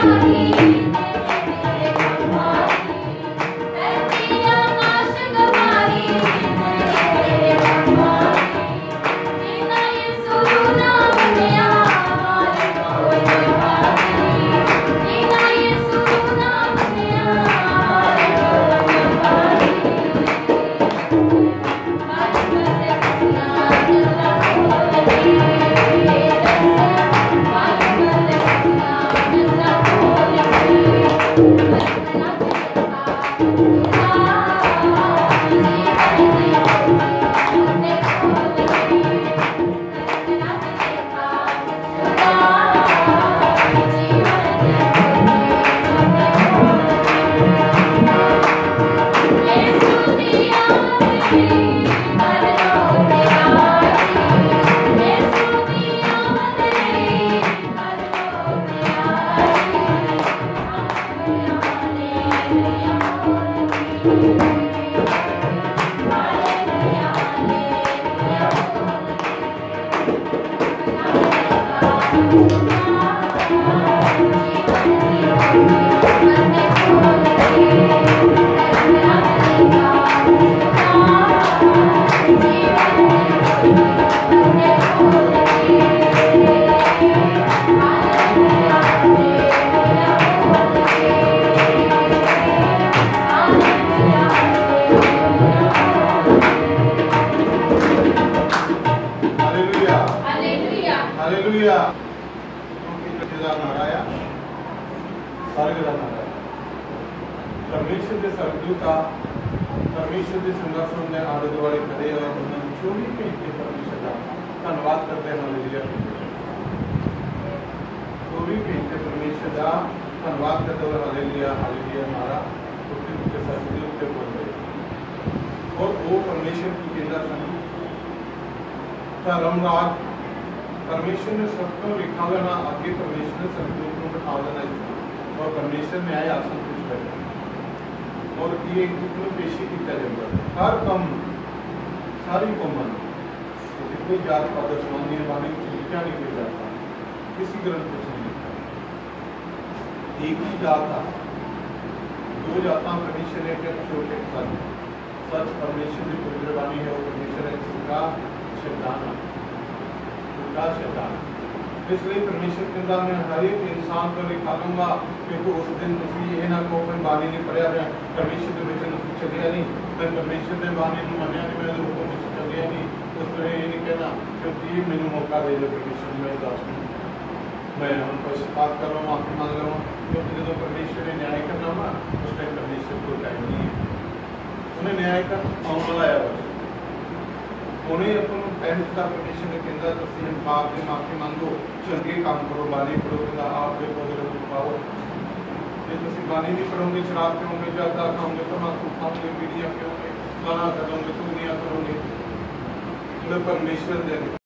Hallelujah. ಸಂಯುಕ್ತ परमेश्वर के सुंदर ने आदत वाले हृदय और मन चोरी के लिए परमेश्वर का धन्यवाद करते हैं हालेलुया चोरी के लिए परमेश्वर का धन्यवाद करते हुए हालेलुया हालेलुया हमारा उसके के साथ दिल पे बोल रहे और वो परमेश्वर की केंद्र संगीत धर्मराज परमेश्वर ने सबको लिखा हुआ ना, आगे परमेश्वर ने सबको को बिठा देना और परमेश्वर में आए आसन और ये कितने पेशी की ज़रूरत है। हर कम, सारी कॉमन तो कोई जात का दुश्मन नहीं हमारे नहीं किया जाता? किसी ग्रंथ कुछ नहीं लिखा एक ही जात था। दो जाता परमेश्वर है क्या, छोटे सच। सच परमेश्वर की गुजरवाणी है और परमेश्वर है छिपका शब्दाना छिपका शब्दाना ਇਸ ਲਈ ਪਰਮੇਸ਼ਰ ਕਹਿੰਦਾ, ਮੈਂ ਹਰ ਇੱਕ ਇਨਸਾਨ ਤੋਂ ਲਿਖਾ ਲੂੰਗਾ ਕਿਉਂਕਿ ਉਸ ਦਿਨ ਤੁਸੀਂ ਇਹ ਨਾ ਕਹੋ ਕਿ ਬਾਣੀ ਨਹੀਂ ਪੜਿਆ ਹੋਇਆ ਪਰਮੇਸ਼ਰ ਦੇ ਵਿੱਚ ਨੂੰ ਚੱਲਿਆ ਨਹੀਂ, ਮੈਂ ਪਰਮੇਸ਼ਰ ਦੇ ਬਾਣੀ ਨੂੰ ਮੰਨਿਆ ਨਹੀਂ, ਮੈਂ ਉਹਦੇ ਵਿੱਚ ਚੱਲਿਆ ਨਹੀਂ। ਉਸ ਤਰ੍ਹਾਂ ਇਹ ਨਹੀਂ ਕਹਿਣਾ ਕਿ ਤੁਸੀਂ ਮੈਨੂੰ ਮੌਕਾ ਦੇ ਦਿਓ ਪਰਮੇਸ਼ਰ ਮੈਂ ਦੱਸ ਦੂੰ ਮੈਂ ਹੁਣ ਪਛਤਾਪ ਕਰ ਰਹਾ ਮਾਫੀ ਮੰਗ ਲਵਾਂ, ਕਿਉਂਕਿ ਜਦੋਂ ਪਰਮੇਸ਼ਰ ਨੇ ਨਿਆਂ ਕਰਨਾ ਵਾ, ਉਸ ਟਾਈਮ ਪਰਮੇਸ਼ਰ ਕੋਲ ਟਾਈਮ ਨਹੀਂ ਹੈ। ਉਹਨੇ ਨਿਆਂ ਕਰਨ ਆਉਣ ਵਾਲਾ ਹੈ ਹੁਣੇ ਆਪਾਂ ਨੂੰ ਪੈਨ ਉੱਤਰ ਪਟੀਸ਼ਨ ਦੇ ਕਹਿੰਦਾ ਤੁਸੀਂ ਮਾਫ ਦੀ ਮਾਫੀ ਮੰਗੋ, ਚੰਗੇ ਕੰਮ ਕਰੋ, ਬਾਣੀ ਪੜੋ ਕਹਿੰਦਾ ਆਪ ਦੇ ਬੋਲੇ ਪਾਓ। ਜੇ ਤੁਸੀਂ ਬਾਣੀ ਨਹੀਂ ਪੜੋਗੇ ਸ਼ਰਾਬ ਪੀਓਗੇ ਜਰਦਾ ਖਾਓਗੇ ਤਮਾਕੂ ਖਾਓਗੇ ਬੀੜੀਆਂ ਪੀਓਗੇ ਗਾਣਾ ਕਰੋਗੇ ਚੁਗਲੀਆਂ ਕਰੋਗੇ। ਜਿਹੜਾ ਪਰਮੇਸ਼ਰ ਦੇ